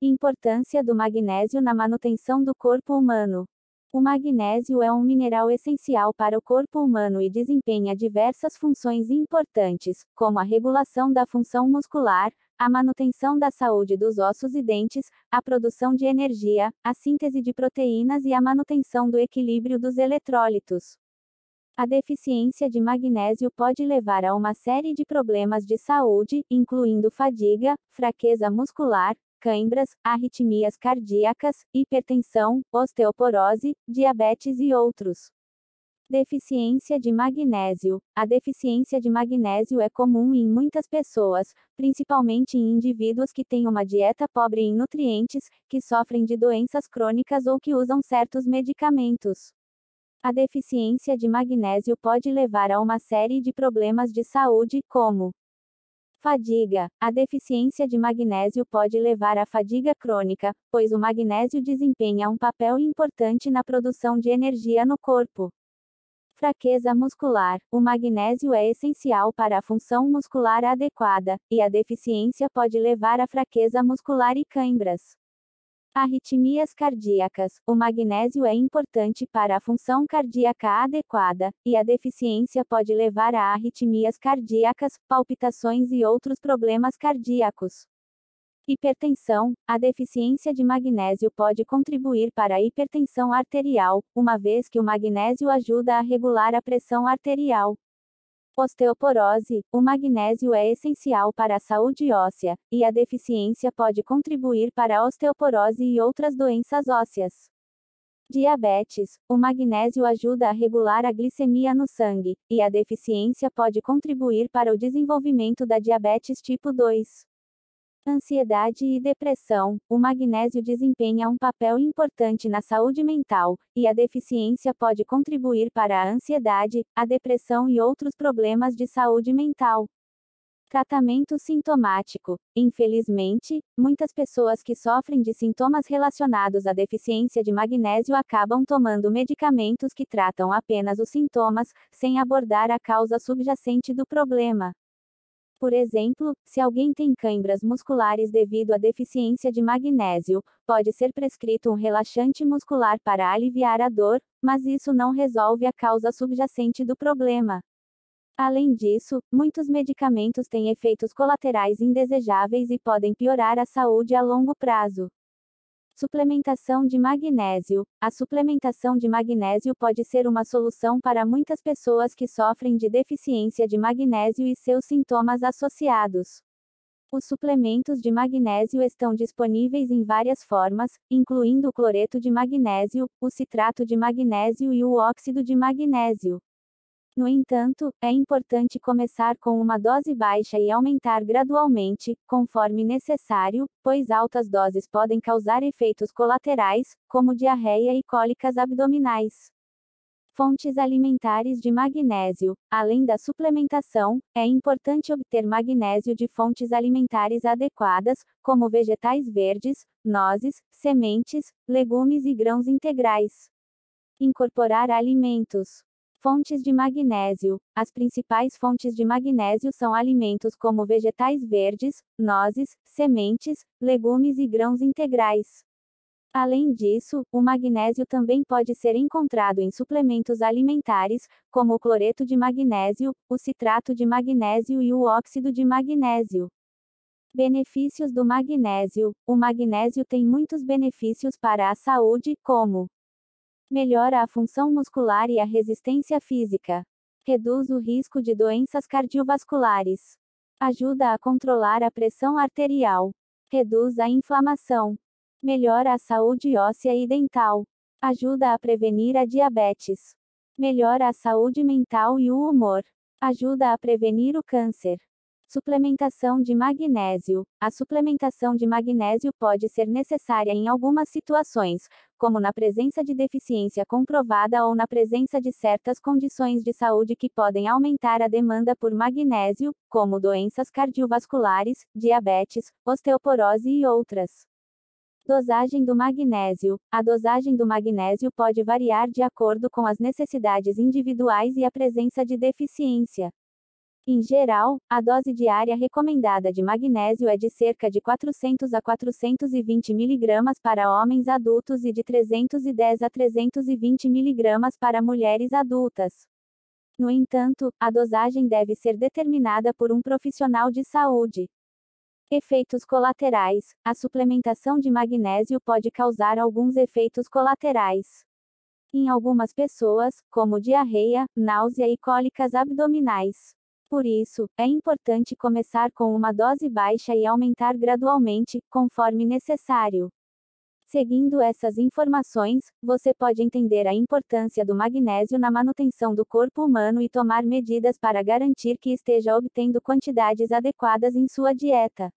Importância do magnésio na manutenção do corpo humano. O magnésio é um mineral essencial para o corpo humano e desempenha diversas funções importantes, como a regulação da função muscular, a manutenção da saúde dos ossos e dentes, a produção de energia, a síntese de proteínas e a manutenção do equilíbrio dos eletrólitos. A deficiência de magnésio pode levar a uma série de problemas de saúde, incluindo fadiga, fraqueza muscular, cãibras, arritmias cardíacas, hipertensão, osteoporose, diabetes e outros. Deficiência de magnésio. A deficiência de magnésio é comum em muitas pessoas, principalmente em indivíduos que têm uma dieta pobre em nutrientes, que sofrem de doenças crônicas ou que usam certos medicamentos. A deficiência de magnésio pode levar a uma série de problemas de saúde, como Fadiga. A deficiência de magnésio pode levar à fadiga crônica, pois o magnésio desempenha um papel importante na produção de energia no corpo. Fraqueza muscular. O magnésio é essencial para a função muscular adequada, e a deficiência pode levar à fraqueza muscular e cãibras. Arritmias cardíacas. O magnésio é importante para a função cardíaca adequada, e a deficiência pode levar a arritmias cardíacas, palpitações e outros problemas cardíacos. Hipertensão. A deficiência de magnésio pode contribuir para a hipertensão arterial, uma vez que o magnésio ajuda a regular a pressão arterial. Osteoporose: o magnésio é essencial para a saúde óssea, e a deficiência pode contribuir para a osteoporose e outras doenças ósseas. Diabetes: o magnésio ajuda a regular a glicemia no sangue, e a deficiência pode contribuir para o desenvolvimento da diabetes tipo 2. Ansiedade e depressão. O magnésio desempenha um papel importante na saúde mental, e a deficiência pode contribuir para a ansiedade, a depressão e outros problemas de saúde mental. Tratamento sintomático. Infelizmente, muitas pessoas que sofrem de sintomas relacionados à deficiência de magnésio acabam tomando medicamentos que tratam apenas os sintomas, sem abordar a causa subjacente do problema. Por exemplo, se alguém tem câimbras musculares devido à deficiência de magnésio, pode ser prescrito um relaxante muscular para aliviar a dor, mas isso não resolve a causa subjacente do problema. Além disso, muitos medicamentos têm efeitos colaterais indesejáveis e podem piorar a saúde a longo prazo. Suplementação de magnésio. A suplementação de magnésio pode ser uma solução para muitas pessoas que sofrem de deficiência de magnésio e seus sintomas associados. Os suplementos de magnésio estão disponíveis em várias formas, incluindo o cloreto de magnésio, o citrato de magnésio e o óxido de magnésio. No entanto, é importante começar com uma dose baixa e aumentar gradualmente, conforme necessário, pois altas doses podem causar efeitos colaterais, como diarreia e cólicas abdominais. Fontes alimentares de magnésio. Além da suplementação, é importante obter magnésio de fontes alimentares adequadas, como vegetais verdes, nozes, sementes, legumes e grãos integrais. Incorporar alimentos. Fontes de magnésio. As principais fontes de magnésio são alimentos como vegetais verdes, nozes, sementes, legumes e grãos integrais. Além disso, o magnésio também pode ser encontrado em suplementos alimentares, como o cloreto de magnésio, o citrato de magnésio e o óxido de magnésio. Benefícios do magnésio: O magnésio tem muitos benefícios para a saúde, como Melhora a função muscular e a resistência física. Reduz o risco de doenças cardiovasculares. Ajuda a controlar a pressão arterial. Reduz a inflamação. Melhora a saúde óssea e dental. Ajuda a prevenir a diabetes. Melhora a saúde mental e o humor. Ajuda a prevenir o câncer. Suplementação de magnésio. A suplementação de magnésio pode ser necessária em algumas situações, como na presença de deficiência comprovada ou na presença de certas condições de saúde que podem aumentar a demanda por magnésio, como doenças cardiovasculares, diabetes, osteoporose e outras. Dosagem do magnésio. A dosagem do magnésio pode variar de acordo com as necessidades individuais e a presença de deficiência. Em geral, a dose diária recomendada de magnésio é de cerca de 400 a 420 mg para homens adultos e de 310 a 320 mg para mulheres adultas. No entanto, a dosagem deve ser determinada por um profissional de saúde. Efeitos colaterais: a suplementação de magnésio pode causar alguns efeitos colaterais. Em algumas pessoas, como diarreia, náusea e cólicas abdominais. Por isso, é importante começar com uma dose baixa e aumentar gradualmente, conforme necessário. Seguindo essas informações, você pode entender a importância do magnésio na manutenção do corpo humano e tomar medidas para garantir que esteja obtendo quantidades adequadas em sua dieta.